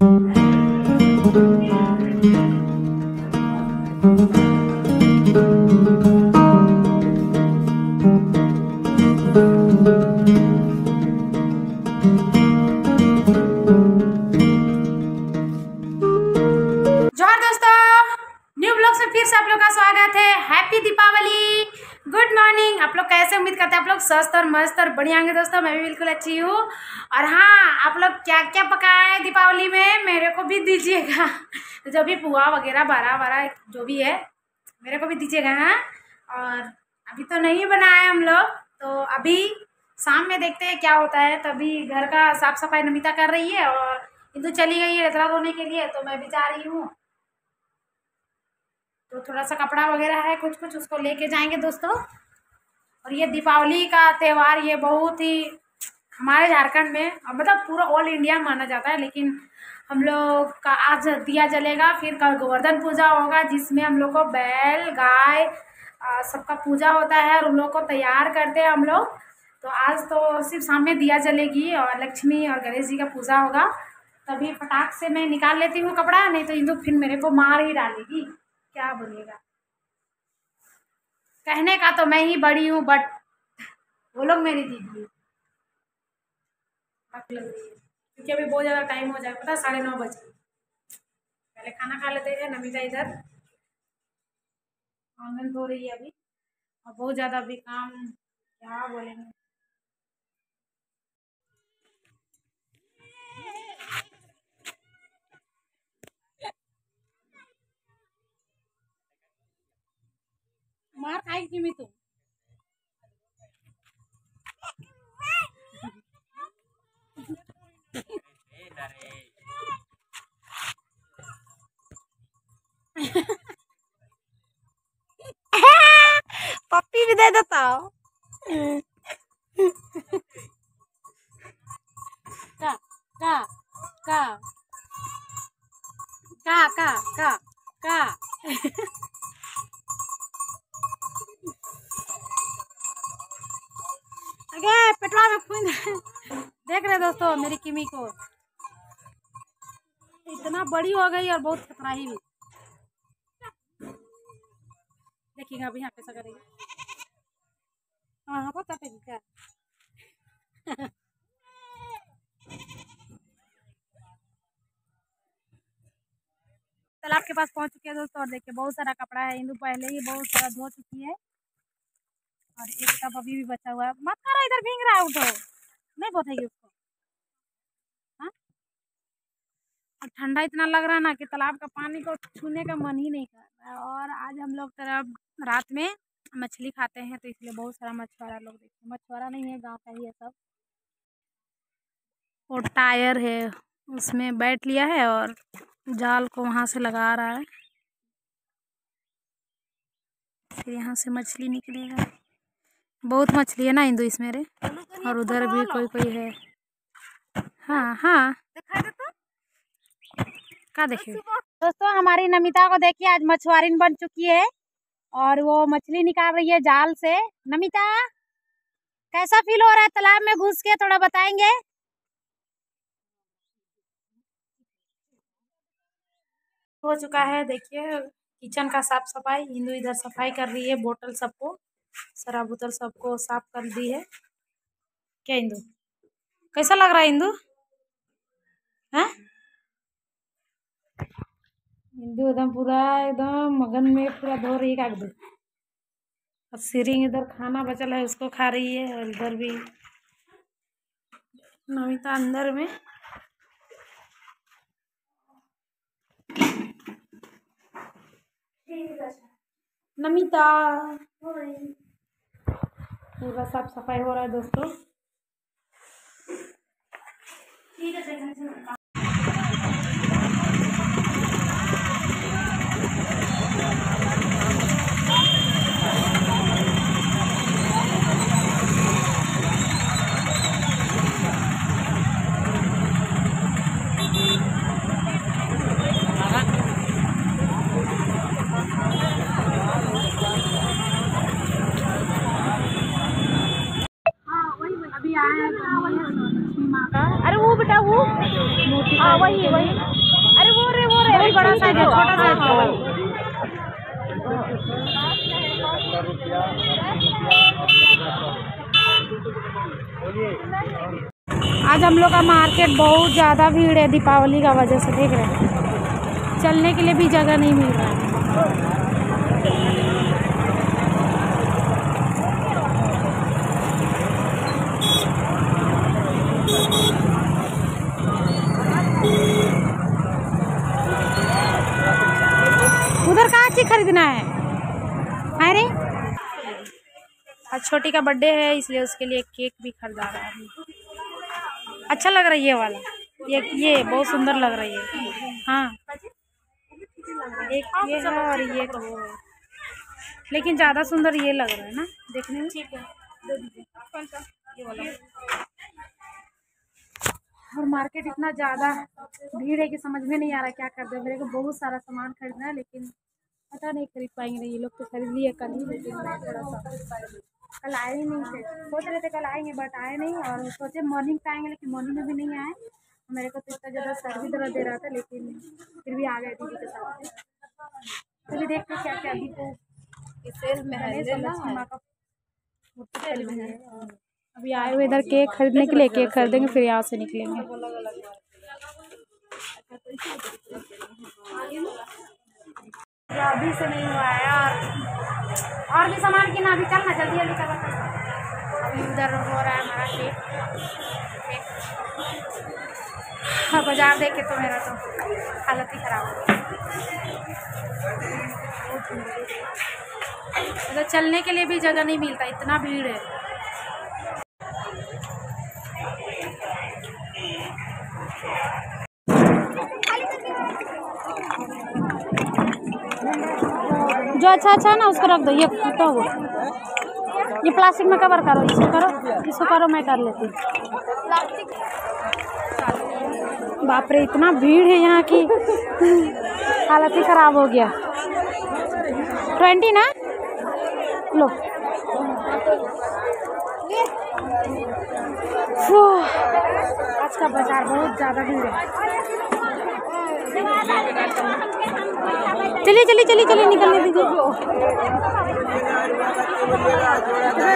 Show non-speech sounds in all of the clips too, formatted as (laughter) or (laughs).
जोहर बढ़िया होंगे दोस्तों, मैं भी बिल्कुल अच्छी हूँ। और हाँ आप लोग क्या क्या पकाए हैं दीपावली में, मेरे को भी दीजिएगा। (laughs) जो भी पुआ वगैरह, बारह बारह, जो भी है, मेरे को भी दीजिएगा हाँ। और अभी तो नहीं बनाए हम लोग तो अभी शाम में देखते हैं क्या होता है। तभी घर का साफ़ सफ़ाई नमिता कर रही है और इंदू चली गई है रतरा धोने के लिए तो मैं भी जा रही हूँ। तो थोड़ा सा कपड़ा वगैरह है कुछ कुछ उसको लेके जाएँगे दोस्तों। और ये दीपावली का त्यौहार ये बहुत ही हमारे झारखंड में मतलब पूरा ऑल इंडिया माना जाता है, लेकिन हम लोग का आज दिया जलेगा, फिर कल गोवर्धन पूजा होगा, जिसमें हम लोग को बैल, गाय सबका पूजा होता है और उन लोग को तैयार करते हैं हम लोग। तो आज तो सिर्फ़ सामने दिया जलेगी और लक्ष्मी और गणेश जी का पूजा होगा। तभी फटाक से मैं निकाल लेती हूँ कपड़ा, नहीं तो इंदु फिर मेरे को मार ही डालेगी। क्या बोलिएगा? कहने का तो मैं ही बड़ी हूँ बट वो लोग मेरी दीदी है। क्योंकि अभी बहुत ज़्यादा टाइम हो जाए, पता साढ़े नौ बजे पहले खाना खा लेते हैं, नमिता इधर। आँगन हो रही है अभी। और बहुत ज़्यादा अभी काम, क्या बोलेंगे मार खाएगी कि मैं तू पप्पी भी दे देता हो का का का का का का अगे पेटवा में खून देख रहे दोस्तों, मेरी किमी को। इतना बड़ी हो गई और बहुत खतराही भी देखिएगा, अभी यहाँ कैसा करेगी। हाँ हाँ पता है। क्या तालाब के पास पहुँच चुके हैं दोस्तों, और देखिए बहुत सारा कपड़ा है इंदू पहले ही बहुत सारा धो चुकी है। और एक कप अभी भी बचा हुआ है। मत करो इधर भींग रहा है, उठो। नहीं पोथेगी उसको। हाँ? और ठंडा इतना लग रहा है ना कि तालाब का पानी को छूने का मन ही नहीं कर रहा है। और आज हम लोग तरफ़ रात में मछली खाते हैं तो इसलिए बहुत सारा मछुआरा लोग देखते हैं मछुआरा नहीं है, गाँव का ही है सब। और टायर है, उसमें बैठ लिया है और जाल को वहाँ से लगा रहा है। फिर यहाँ से मछली निकलेगा। बहुत मछली है ना इंदू इसमें रे? और उधर भी कोई कोई है। हाँ हाँ। दिखा? क्या देखिए दोस्तों, हमारी नमिता को देखिए, आज मछुआरिन बन चुकी है और वो मछली निकाल रही है जाल से। नमिता, कैसा फील हो रहा है? तालाब में घुस के थोड़ा बताएँगे। हो चुका है। देखिए, किचन का साफ़ सफ़ाई हिंदू इधर सफ़ाई कर रही है, बोतल सबको, शराब बोतल सबको साफ़ कर दी है। क्या इंदू कैसा लग रहा है इंदू हैं? हिंदू एकदम पूरा, एकदम मगन में पूरा धो रही है कागदू और सीरिंग इधर खाना बचल है, उसको खा रही है और इधर भी। नमिता अंदर में। नमिता। पूरा साफ़ सफ़ाई हो रहा है दोस्तों। हम लोग का मार्केट बहुत ज़्यादा भीड़ है दीपावली का वजह से, देख रहे हैं। चलने के लिए भी जगह नहीं मिल रहा है। उधर कहाँ चीज़ खरीदना है? अरे आज छोटी का बर्थडे है, इसलिए उसके लिए केक भी खरीदा रहा है। अच्छा लग रहा है ये वाला। ये ये बहुत सुंदर लग रहा है ये। हाँ। एक ये है और ये एक वो है। लेकिन ज़्यादा सुंदर ये लग रहा है ना देखने में? ठीक है। और मार्केट इतना ज़्यादा भीड़ है कि समझ में नहीं आ रहा क्या कर दे। मेरे को बहुत सारा सामान खरीदना है लेकिन पता नहीं खरीद पाएँगे ये लोग तो खरीद लिए कल ही लेकिन थोड़ा सा कल आए ही नहीं थे। सोच रहे थे कल आएँगे बट आए नहीं और सोचे मॉर्निंग पे आएँगे लेकिन मॉर्निंग में भी नहीं आए। मेरे को तो इतना ज़्यादा सर भी दर्द दे रहा था लेकिन फिर भी आ गए दीदी के साथ। तो भी देखते क्या क्या अभी तो सेल में। है अभी आए हुए इधर केक खरीदने के लिए केक खरीदेंगे फिर यहाँ से निकलेंगे। अभी से नहीं हुआ है और और भी सामान की ना अभी चल ना जल्दी जल्दी चला अभी उधर हो रहा है हमारा केक हाँ बाज़ार देखे तो मेरा तो हालत ही खराब हो गई। चलने के लिए भी जगह नहीं मिलता, इतना भीड़ है। जो अच्छा अच्छा है ना, उसको रख दो। ये फूटा हुआ ये प्लास्टिक में कवर करो, इसको करो इसको करो, मैं कर लेती बाप रे, इतना भीड़ है यहाँ की। हालत ही खराब हो गया। ट्वेंटी ना? लो। आज का बाज़ार बहुत ज़्यादा भीड़ है। चलिए चलिए चलिए चलिए, निकलने दीजिए।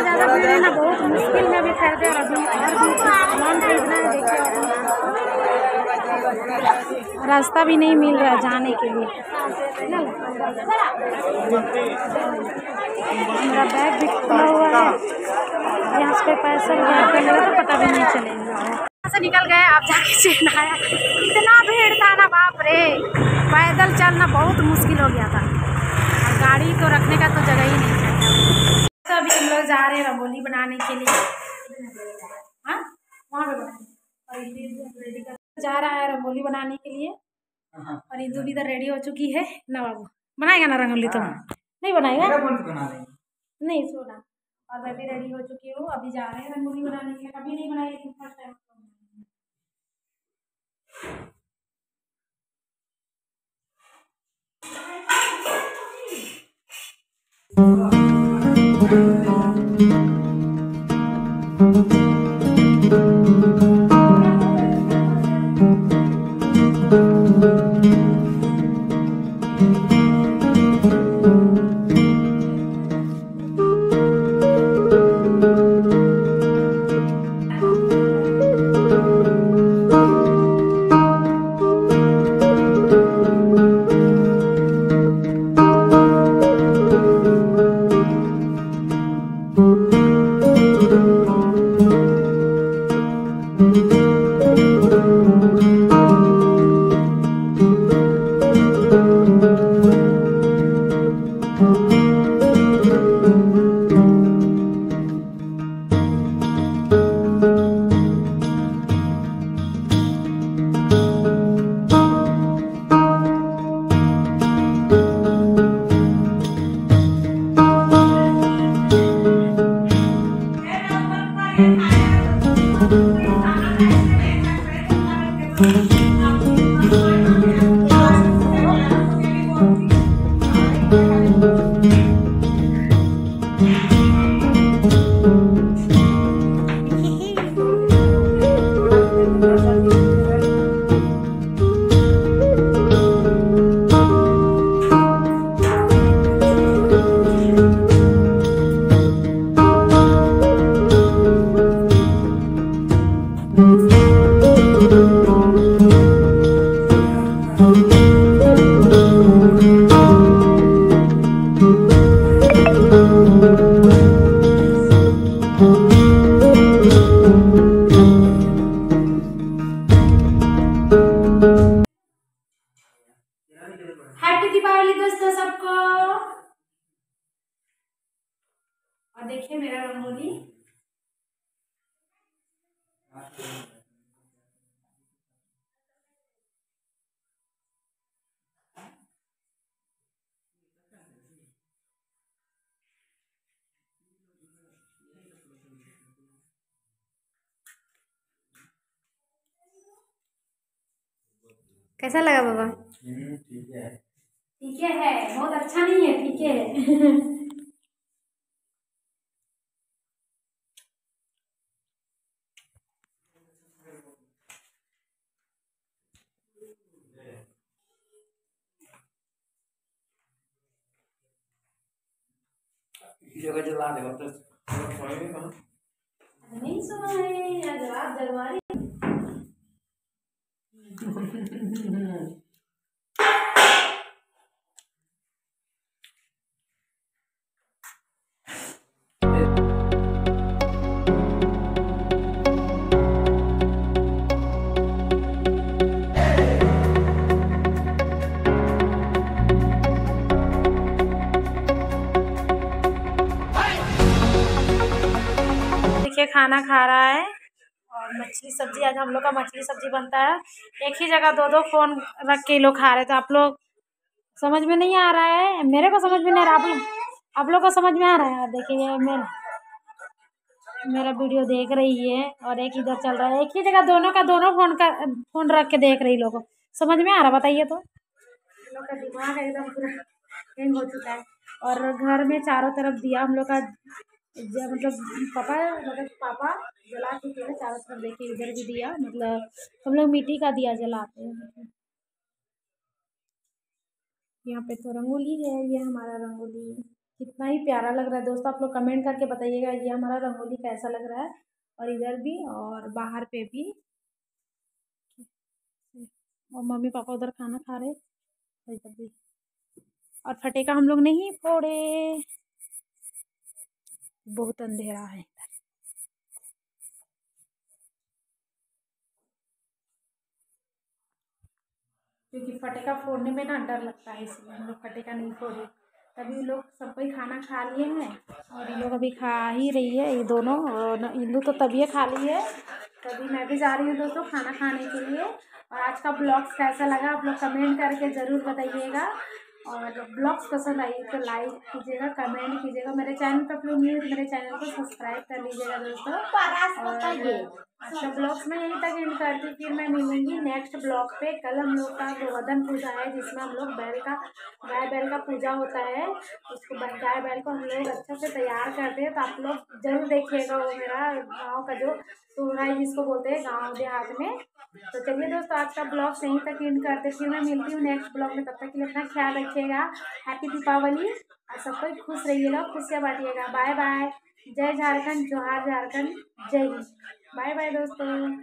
ज़्यादा भीड़ है ना, बहुत मुश्किल में भी खरीदे और अभी भी सामान खरीदना है, देखिए रास्ता भी नहीं मिल रहा जाने के लिए। मेरा बैग भी खुला हुआ है। यहाँ पे पैसा वगैरह करेगा तो पता भी नहीं चलेगा। यहाँ से निकल गए, आप जाके चेन आया इतना भीड़ था ना बाप रे पैदल चलना बहुत मुश्किल हो गया था। और गाड़ी तो रखने का तो जगह ही नहीं था तो अभी हम लोग जा रहे हैं रंगोली बनाने के लिए। हाँ? वहाँ पे बनाएँगे। और इंदु रेडी कर जा रहा है रंगोली बनाने के लिए। और इंदु भी इधर रेडी हो चुकी है। ना बाबू बनाएगा ना रंगोली तुम नहीं बनाएगा? नहीं सोना। और मैं भी रेडी हो चुकी हूँ। अभी जा रहे हैं रंगोली बनाने के लिए। कभी नहीं बनाई first time Thank you. Deepawali दोस्तों सबको। और देखिए मेरा रंगोली। कैसा लगा बाबा? ठीक है। बहुत अच्छा नहीं है ठीक है। जगह जला देगा तो नहीं सुना है या जवाब जलवा रही (laughs) खाना खा रहा है। और मछली सब्ज़ी, आज हम लोग का मछली सब्ज़ी बनता है। एक ही जगह दो दो फ़ोन रख के लोग खा रहे थे। आप लोग समझ में नहीं आ रहा है? मेरे को समझ में नहीं आ रहा। आप लोग आप लोग को समझ में आ रहा है? देखिए मेरा मेरा वीडियो देख रही है और एक इधर चल रहा है। एक ही जगह दोनों का दोनों फ़ोन का, फ़ोन रख के देख रही लोग समझ में आ रहा बताइए तो। दिमाग एकदम पूरा हो चुका है। और घर में चारों तरफ़ दिया हम लोग का। मतलब पापा मतलब पापा जला चुके हैं चारों तरफ़ देखिए इधर भी दिया मतलब हम लोग मिट्टी का दिया जलाते हैं। यहाँ पे तो रंगोली है, ये हमारा रंगोली कितना ही प्यारा लग रहा है। दोस्तों, आप लोग कमेंट करके बताइएगा, ये हमारा रंगोली कैसा लग रहा है। और इधर भी और बाहर पे भी। और मम्मी पापा उधर खाना खा रहे इधर भी। और फटेका हम लोग नहीं फोड़े। बहुत अंधेरा है। क्योंकि फटेका फोड़ने में ना डर लगता है इसलिए हम लोग फटेका नहीं फोड़े। तभी लोग सब कोई खाना खा लिए हैं और ये लोग अभी खा ही रही है, ये दोनों और इंदू तो तभी खा ली है। तभी मैं भी जा रही हूँ दोस्तों खाना खाने के लिए और आज का ब्लॉग कैसा लगा आप लोग कमेंट करके ज़रूर बताइएगा। और ब्लॉग्स पसंद आई तो लाइक कीजिएगा कमेंट कीजिएगा। मेरे चैनल पर अपने न्यूज़ न्यू मेरे चैनल को सब्सक्राइब कर लीजिएगा दोस्तों। और अच्छा ब्लॉग्स में यहीं तक एंड करती फिर मैं मिलूँगी नेक्स्ट ब्लॉग पे। कल हम लोग का गोवर्धन पूजा है, जिसमें हम लोग बैल का, गाय बैल का पूजा होता है। उसको गाय बैल को हम लोग अच्छे से तैयार करते हैं। तो आप लोग ज़रूर देखिएगा वो मेरा गाँव का जो सोहराई जिसको बोलते हैं गाँव देहात में। तो चलिए दोस्तों, आज का ब्लॉग यहीं तक एंड करते फिर मैं मिलती हूँ नेक्स्ट ब्लॉग में। तब तक के लिए अपना ख्याल रखिएगा। हैप्पी दीपावली और सबको खुश रहिएगा, खुशियाँ बांटिएगा। बाय बाय जय झारखंड, जोहार झारखंड। जय हिंद। बाय बाय दोस्तों।